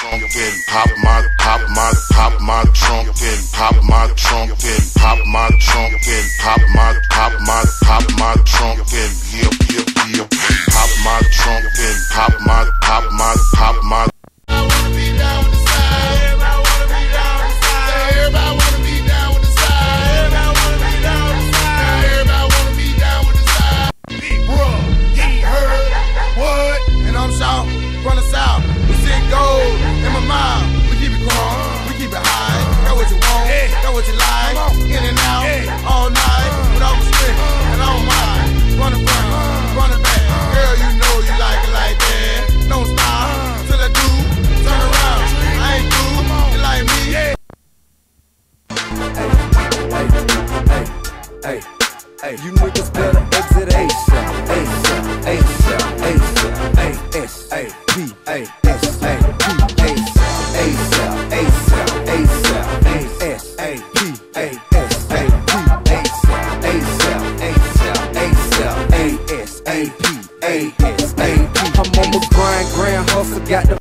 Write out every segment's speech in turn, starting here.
trunk in, pop my pop my pop my trunk in, pop my trunk in, pop my trunk in, pop my pop my pop my trunk in, yeah yeah yeah, pop my trunk life. You niggas better exit ASAP, ASAP, ASAP, ASAP, ASAP, ASAP, ASAP, ASAP, ASAP, ASAP, I'm on my grind, grind hustle, got the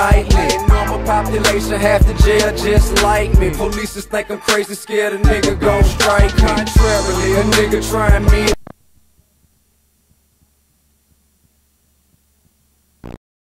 indictment. Normal population, half the jail just like me. Police just think I'm crazy, scared a nigga gon' strike. Contrarily, a nigga trying me.